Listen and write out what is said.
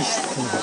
い